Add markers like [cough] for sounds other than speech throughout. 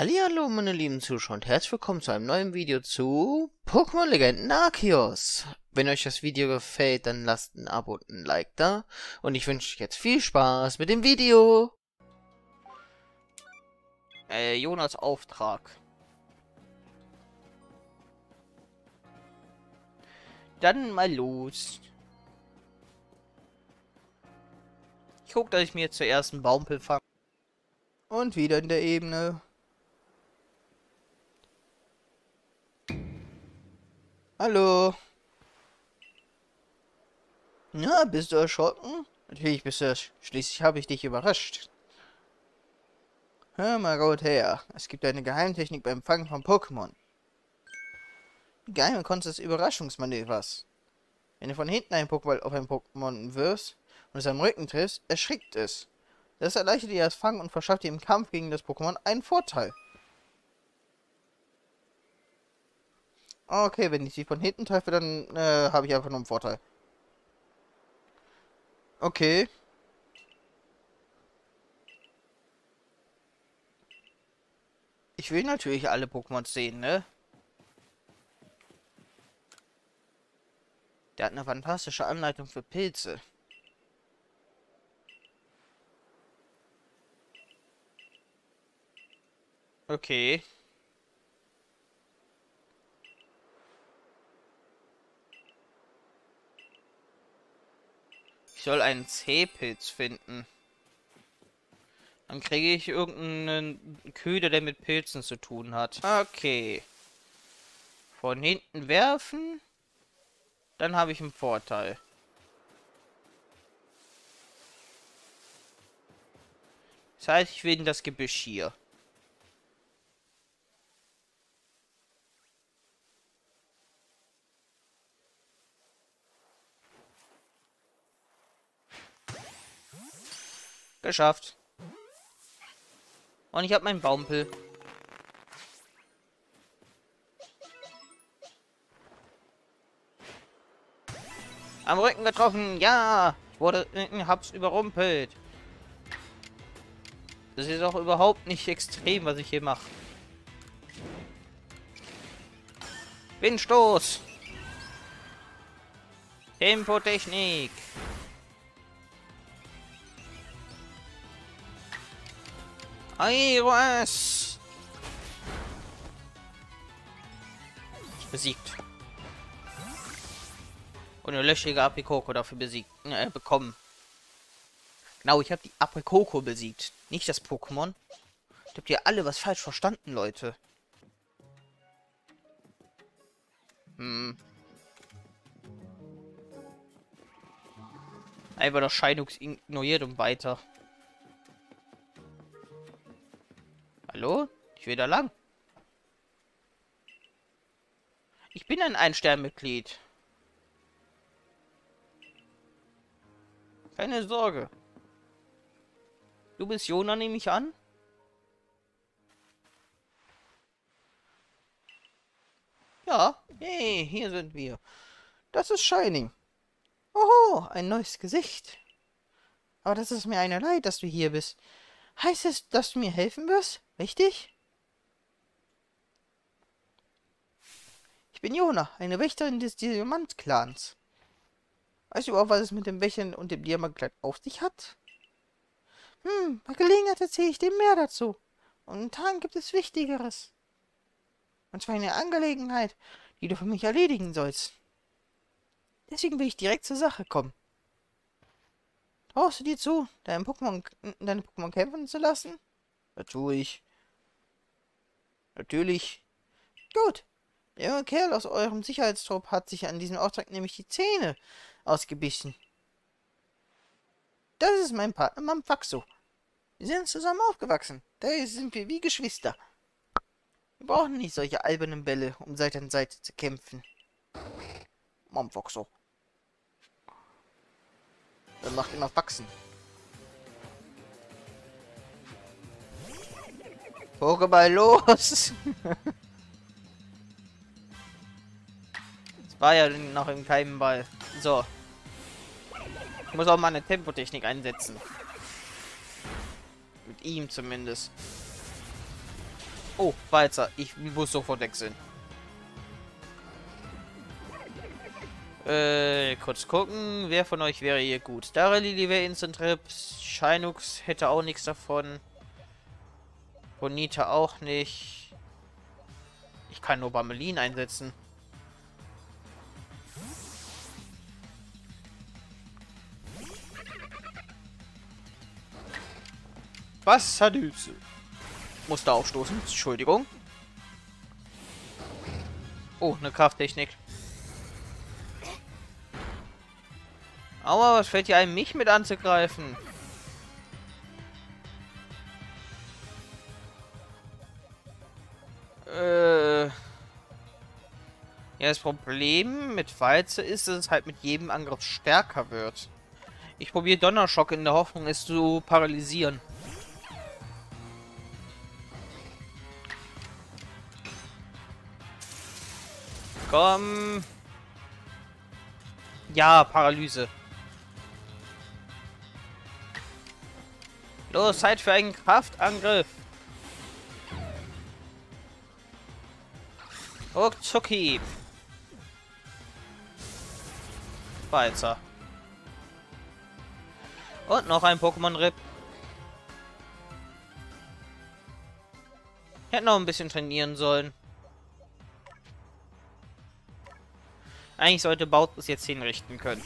Hallo meine lieben Zuschauer und herzlich willkommen zu einem neuen Video zu Pokémon Legenden Arceus. Wenn euch das Video gefällt, dann lasst ein Abo und ein Like da. Und ich wünsche euch jetzt viel Spaß mit dem Video. Äh, Jonas Auftrag. Dann mal los. Ich guck, dass ich mir zuerst einen Baumpel fange. Und wieder in der Ebene. Hallo. Na, bist du erschrocken? Natürlich bist du ersch Schließlich habe ich dich überrascht. Hör mal gut her. Es gibt eine Geheimtechnik beim Fangen von Pokémon. Geheime Kunst des Überraschungsmanövers. Wenn du von hinten ein Pokéball auf ein Pokémon wirfst und es am Rücken triffst, erschrickt es. Das erleichtert dir das Fangen und verschafft dir im Kampf gegen das Pokémon einen Vorteil. Okay, wenn ich sie von hinten treffe, dann äh, habe ich einfach nur einen Vorteil. Okay. Ich will natürlich alle Pokémon sehen, ne? Der hat eine fantastische Anleitung für Pilze. Okay. Soll einen C-Pilz finden. Dann kriege ich irgendeinen Köder, der mit Pilzen zu tun hat. Okay. Von hinten werfen. Dann habe ich einen Vorteil. Das heißt, ich will in das Gebüsch hier. Geschafft. Und ich habe meinen Baumpel. Am Rücken getroffen. Ja. Ich wurde, äh, hab's überrumpelt. Das ist auch überhaupt nicht extrem, was ich hier mache. Windstoß. Tempotechnik. Aeroas! Besiegt. Und eine löschige Aprikoko dafür besiegt, äh, bekommen. Genau, ich habe die Aprikoko besiegt. Nicht das Pokémon. Habt ihr alle was falsch verstanden, Leute? Hm. Einfach das Scheinux ignoriert und weiter. Hallo? Ich will da lang. Ich bin ein Ein-Stern-Mitglied. Keine Sorge. Du bist Jona, nehme ich an? Ja, hey, hier sind wir. Das ist Shining. Oho, ein neues Gesicht. Aber das ist mir eine Leid, dass du hier bist. Heißt es, dass du mir helfen wirst? Richtig? Ich bin Jona, eine Wächterin des Diamant-Clans. Weißt du überhaupt, was es mit dem Wächtern und dem Diamantkleid auf sich hat? Hm, bei Gelegenheit erzähle ich dir mehr dazu. Momentan gibt es Wichtigeres. Und zwar eine Angelegenheit, die du für mich erledigen sollst. Deswegen will ich direkt zur Sache kommen. Traust du dir zu, deine Pokémon, deine Pokémon kämpfen zu lassen? Das tue ich. Natürlich. Gut. Der junge Kerl aus eurem Sicherheitstrupp hat sich an diesem Auftrag nämlich die Zähne ausgebissen. Das ist mein Partner Mamfaxo. Wir sind zusammen aufgewachsen. Daher sind wir wie Geschwister. Wir brauchen nicht solche albernen Bälle, um Seite an Seite zu kämpfen. Mamfaxo. Dann macht immer Faxen. Pokéball los! [laughs] war ja noch im Keimball. So. Ich muss auch mal eine Tempotechnik einsetzen. Mit ihm zumindest. Oh, Walzer. Ich muss sofort wechseln. Äh, kurz gucken. Wer von euch wäre hier gut? Darelili wäre Instant Trip. Shinux hätte auch nichts davon. Bonita auch nicht. Ich kann nur Bamelin einsetzen. Wasserdüse. Musste aufstoßen. Entschuldigung. Oh, eine Krafttechnik. Aua, was fällt dir ein, mich mit anzugreifen? Äh. Ja, das Problem mit Walze ist, dass es halt mit jedem Angriff stärker wird. Ich probiere Donnerschock in der Hoffnung, es zu paralysieren. Komm. Ja, Paralyse. Los, Zeit für einen Kraftangriff. Ruckzucki. Walzer. Und noch ein Pokémon-Rip. Hätte noch ein bisschen trainieren sollen. Eigentlich sollte Baut es jetzt hinrichten können.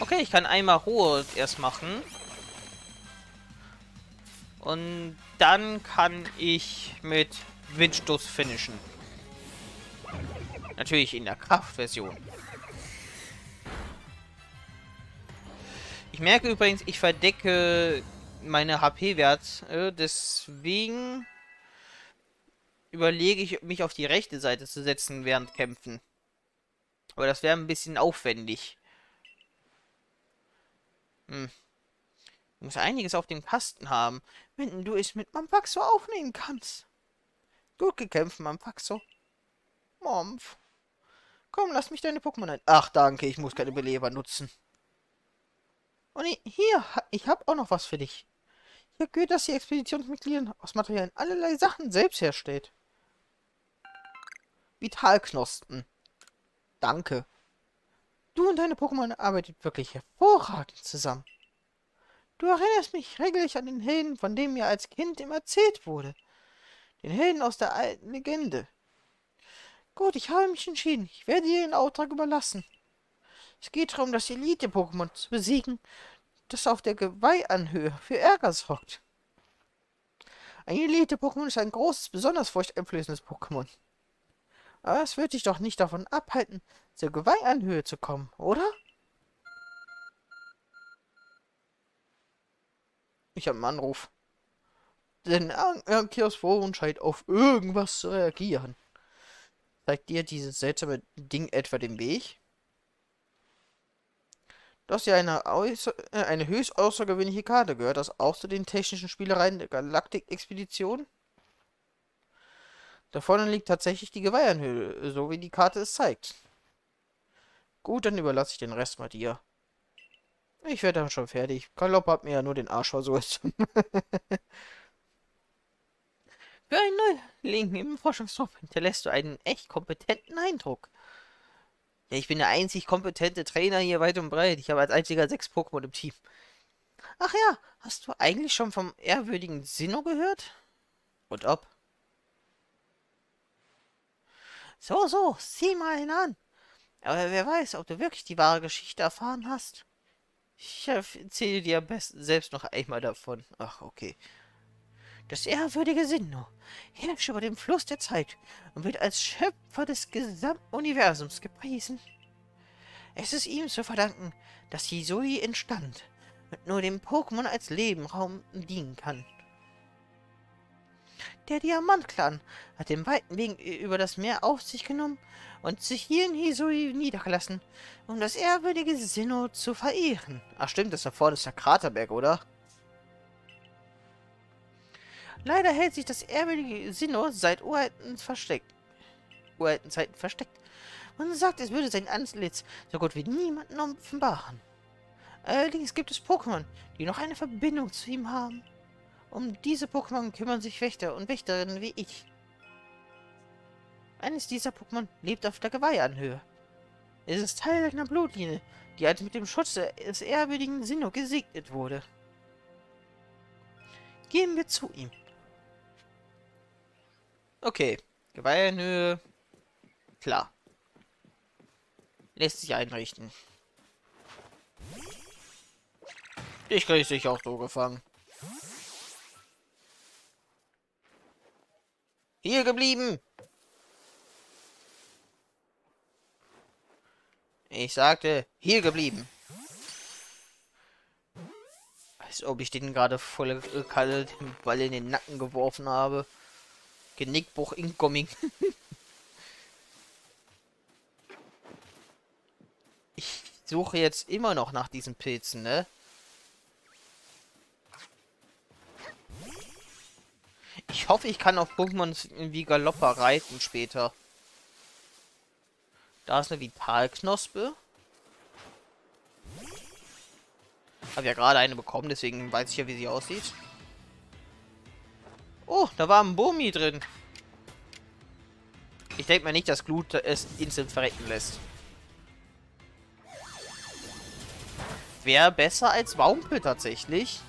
Okay, ich kann einmal Ruhe erst machen. Und dann kann ich mit Windstoß finishen. Natürlich in der Kraftversion. Ich merke übrigens, ich verdecke meine HP-Wert. Äh, deswegen überlege ich, mich auf die rechte Seite zu setzen während Kämpfen. Aber das wäre ein bisschen aufwendig. Hm. Du musst einiges auf dem Kasten haben, wenn du es mit Mampaxo aufnehmen kannst. Gut gekämpft, Mampaxo. Mompf. Komm, lass mich deine Pokémon ein. Ach, danke, ich muss keine Beleber nutzen. Und hier, ich habe auch noch was für dich. Hier gehört, dass die Expeditionsmitglieder aus Materialien allerlei Sachen selbst herstellt. Vitalknospen. Danke. Du und deine Pokémon arbeitet wirklich hervorragend zusammen. Du erinnerst mich regelrecht an den Helden, von dem mir als Kind immer erzählt wurde. Den Helden aus der alten Legende. Gut, ich habe mich entschieden. Ich werde dir den Auftrag überlassen. Es geht darum, das Elite-Pokémon zu besiegen, das auf der Geweihanhöhe für Ärger sorgt. Ein Elite-Pokémon ist ein großes, besonders furchteinflößendes Pokémon. Aber es wird dich doch nicht davon abhalten, zur Geweihanhöhe zu kommen, oder? Ich habe einen Anruf. Denn Arceus Forum scheint auf irgendwas zu reagieren. Zeigt dir dieses seltsame Ding etwa den Weg? Du hast ja eine, äh, eine höchst außergewöhnliche Karte. Gehört das auch zu den technischen Spielereien der Galaktik-Expedition? Da vorne liegt tatsächlich die Geweihanhöhle, so wie die Karte es zeigt. Gut, dann überlasse ich den Rest mal dir. Ich werde dann schon fertig. Kalop hat mir ja nur den Arsch versucht. [laughs] Für einen Neuling im Forschungshof hinterlässt du einen echt kompetenten Eindruck. Ja, ich bin der einzig kompetente Trainer hier weit und breit. Ich habe als einziger sechs Pokémon im Team. Ach ja, hast du eigentlich schon vom ehrwürdigen Sinnoh gehört? Und ob? So, so, sieh mal ihn an. Aber wer weiß, ob du wirklich die wahre Geschichte erfahren hast. Ich erzähle dir am besten selbst noch einmal davon. Ach, okay. Das ehrwürdige Sinnoh herrscht über dem Fluss der Zeit und wird als Schöpfer des gesamten Universums gepriesen. Es ist ihm zu verdanken, dass Hisui entstand und nur dem Pokémon als Lebenraum dienen kann. Der Diamantclan hat den weiten Weg über das Meer auf sich genommen und sich hier in Hisui niedergelassen, um das ehrwürdige Sinnoh zu verehren. Ach stimmt, das da vorne ist der Kraterberg, oder? Leider hält sich das ehrwürdige Sinnoh seit uralten versteckt. Uralten Zeiten versteckt. Man sagt, es würde sein Antlitz so gut wie niemanden offenbaren. Allerdings gibt es Pokémon, die noch eine Verbindung zu ihm haben. Um diese Pokémon kümmern sich Wächter und Wächterinnen wie ich. Eines dieser Pokémon lebt auf der Geweihanhöhe. Es ist Teil einer Blutlinie, die als mit dem Schutz des ehrwürdigen Sinnoh gesegnet wurde. Gehen wir zu ihm. Okay, Geweihanhöhe. Klar. Lässt sich einrichten. Ich kriege sich auch so gefangen. Hier geblieben! Ich sagte, hier geblieben. Als ob ich den gerade voll Kalle den Ball in den Nacken geworfen habe. Genickbruch incoming. [laughs] ich suche jetzt immer noch nach diesen Pilzen, ne? Ich hoffe, ich kann auf Pokémon wie Galoppa reiten später. Da ist eine Vitalknospe. Habe ja gerade eine bekommen, deswegen weiß ich ja, wie sie aussieht. Oh, da war ein Bomi drin. Ich denke mal nicht, dass Glut es instant verrecken lässt. Wäre besser als Waumpel tatsächlich.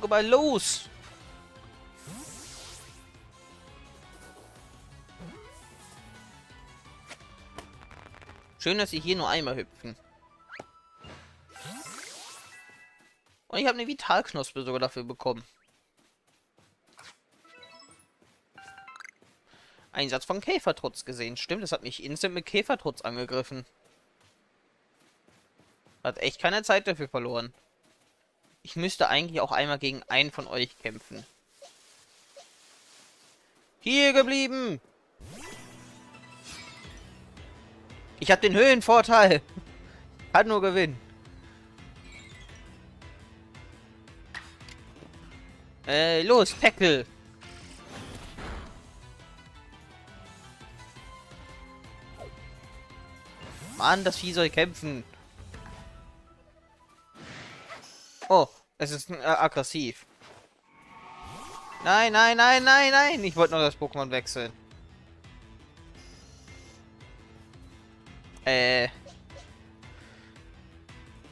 Mal los! Schön, dass sie hier nur einmal hüpfen. Und ich habe eine Vitalknospe sogar dafür bekommen. Einsatz von Käfertrutz gesehen. Stimmt, das hat mich instant mit Käfertrutz angegriffen. Hat echt keine Zeit dafür verloren. Ich müsste eigentlich auch einmal gegen einen von euch kämpfen. Hier geblieben! Ich habe den Höhenvorteil. [laughs] Kann nur gewinnen. Äh, los, Tackle. Mann, das Vieh soll kämpfen. Oh, es ist äh, aggressiv. Nein, nein, nein, nein, nein. Ich wollte nur das Pokémon wechseln. Äh.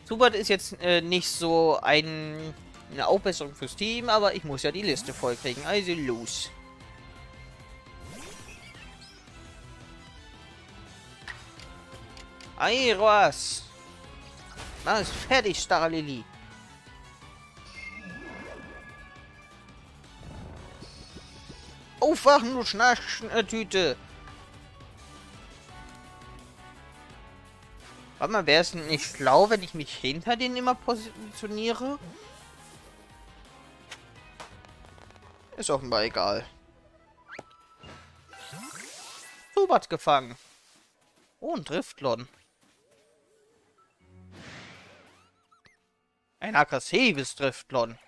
Zubat ist jetzt äh, nicht so ein, eine Aufbesserung fürs Team, aber ich muss ja die Liste vollkriegen. Also los. Airos! Mach es fertig, Starlili. Aufwachen, du Schnarchtüte! Warte mal, wäre es nicht schlau, wenn ich mich hinter denen immer positioniere? Ist offenbar egal. Zubat gefangen. Oh, ein Driftlon. Ein aggressives Driftlon.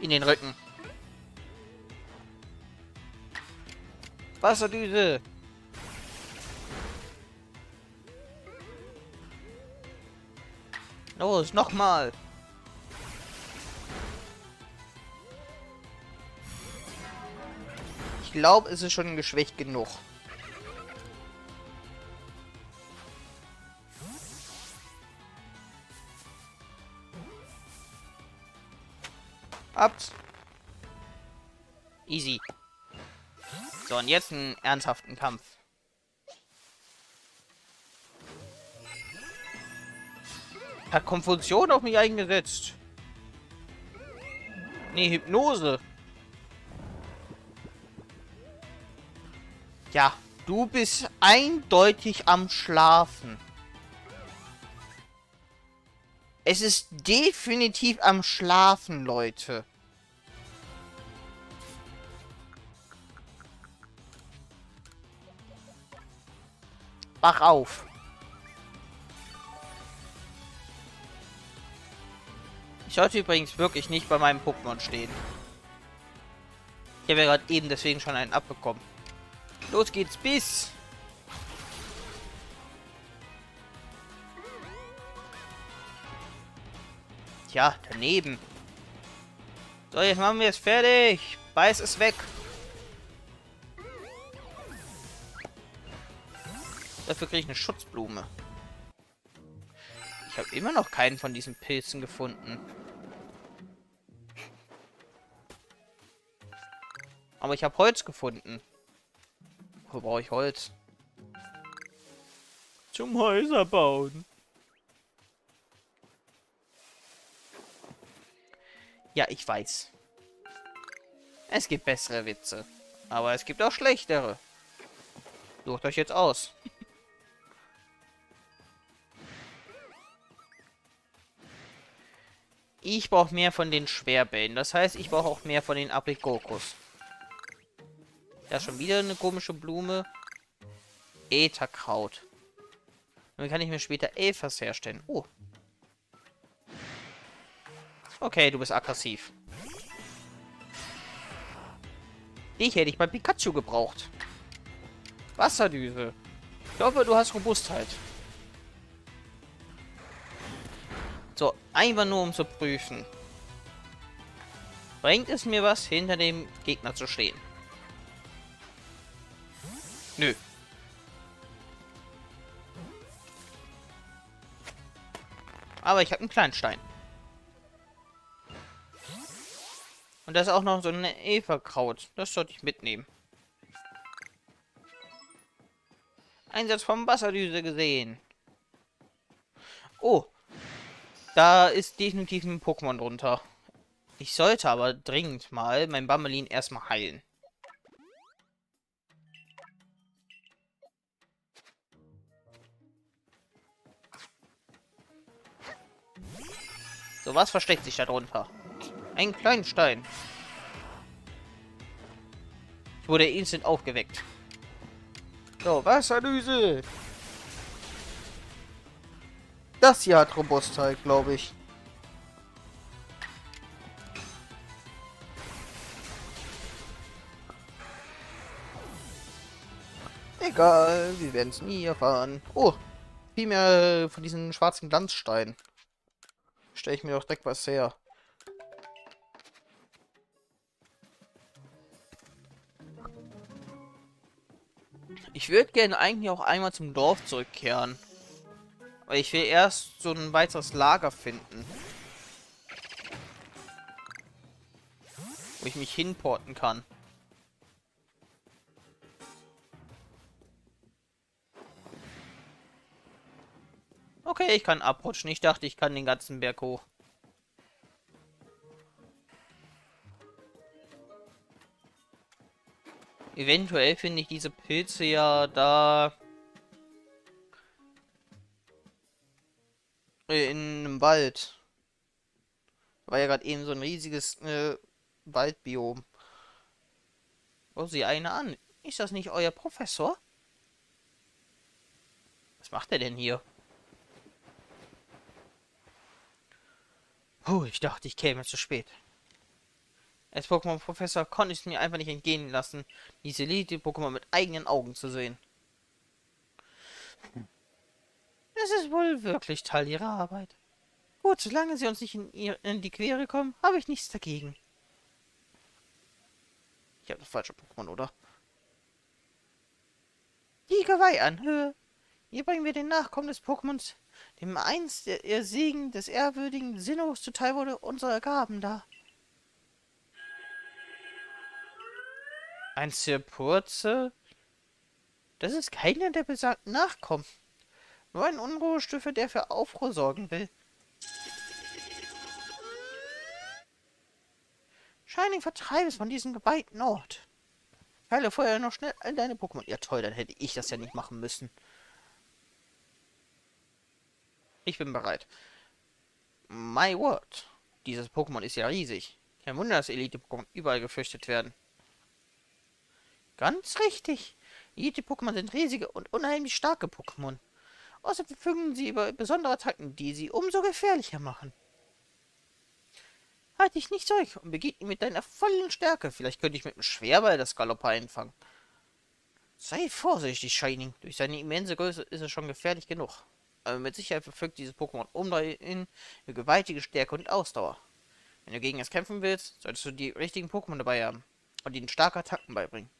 In den Rücken. Wasserdüse! Los, nochmal! Ich glaube, es ist schon geschwächt genug. Abt. Easy. So, und jetzt einen ernsthaften Kampf. Hat Konfusion auf mich eingesetzt. Nee, Hypnose. Ja, du bist eindeutig am Schlafen. Es ist definitiv am Schlafen, Leute. Wach auf. Ich sollte übrigens wirklich nicht bei meinem Pokémon stehen. Ich habe ja gerade eben deswegen schon einen abbekommen. Los geht's, bis! Tja, daneben. So, jetzt machen wir es fertig. Beiß es weg. Dafür kriege ich eine Schutzblume. Ich habe immer noch keinen von diesen Pilzen gefunden. Aber ich habe Holz gefunden. Wo brauche ich Holz? Zum Häuser bauen. Ja, ich weiß. Es gibt bessere Witze. Aber es gibt auch schlechtere. Sucht euch jetzt aus. Ich brauche mehr von den Schwerbällen. Das heißt, ich brauche auch mehr von den Aprikokus. Da ist schon wieder eine komische Blume. Ätherkraut. Dann kann ich mir später Elfers herstellen. Oh. Okay, du bist aggressiv. Dich hätte ich bei Pikachu gebraucht. Wasserdüse. Ich hoffe, du hast Robustheit. So, einfach nur um zu prüfen. Bringt es mir was, hinter dem Gegner zu stehen? Nö. Aber ich habe einen kleinen Stein. Und da ist auch noch so ein Eva-Kraut. Das sollte ich mitnehmen. Einsatz vom Wasserdüse gesehen. Oh, da ist definitiv ein Pokémon drunter. Ich sollte aber dringend mal mein Bammelin erstmal heilen. So, was versteckt sich da drunter? Ein kleinen Stein. Ich wurde instant aufgeweckt. So, Wasserdüse. Das hier hat Robustheit, glaube ich. Egal, wir werden es nie erfahren. Oh, viel mehr von diesen schwarzen Glanzsteinen. Stelle ich mir doch direkt was her. Ich würde gerne eigentlich auch einmal zum Dorf zurückkehren. Aber ich will erst so ein weiteres Lager finden. Wo ich mich hinporten kann. Okay, ich kann abrutschen. Ich dachte, ich kann den ganzen Berg hoch. Eventuell finde ich diese Pilze ja da Äh, in einem Wald. War ja gerade eben so ein riesiges äh, Waldbiom. Oh, sieh eine an. Ist das nicht euer Professor? Was macht er denn hier? Oh, ich dachte, ich käme zu spät. Als Pokémon-Professor konnte ich es mir einfach nicht entgehen lassen, diese Elite-Pokémon mit eigenen Augen zu sehen. Es ist wohl wirklich Teil ihrer Arbeit. Gut, solange sie uns nicht in, ihr, in die Quere kommen, habe ich nichts dagegen. Ich habe das falsche Pokémon, oder? Die Geweih-Anhöhe. Hier bringen wir den Nachkommen des Pokémons, dem einst der, der Segen des ehrwürdigen Sinnohs zuteil wurde, unsere Gaben da. Ein Zirpurze? Das ist keiner der besagten Nachkommen. Nur ein Unruhestifter, der für Aufruhr sorgen will. Shining, vertreibe es von diesem geweihten Ort. Heile vorher noch schnell all deine Pokémon. Ja toll, dann hätte ich das ja nicht machen müssen. Ich bin bereit. My word. Dieses Pokémon ist ja riesig. Kein Wunder, dass Elite-Pokémon überall gefürchtet werden. Ganz richtig. Elite-Pokémon sind riesige und unheimlich starke Pokémon. Außerdem verfügen sie über besondere Attacken, die sie umso gefährlicher machen. Halt dich nicht zurück und begegne mit deiner vollen Stärke. Vielleicht könnte ich mit dem Schwerball das Galoppa einfangen. Sei vorsichtig, Shining. Durch seine immense Größe ist es schon gefährlich genug. Aber mit Sicherheit verfügt dieses Pokémon umdrehen eine gewaltige Stärke und Ausdauer. Wenn du gegen es kämpfen willst, solltest du die richtigen Pokémon dabei haben und ihnen starke Attacken beibringen.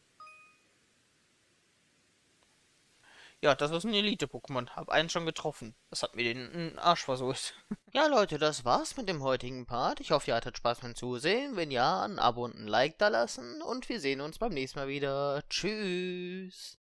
Ja, das ist ein Elite-Pokémon. Hab einen schon getroffen. Das hat mir den Arsch versucht. [laughs] ja, Leute, das war's mit dem heutigen Part. Ich hoffe, ihr hattet Spaß beim Zusehen. Wenn ja, ein Abo und ein Like da lassen. Und wir sehen uns beim nächsten Mal wieder. Tschüss.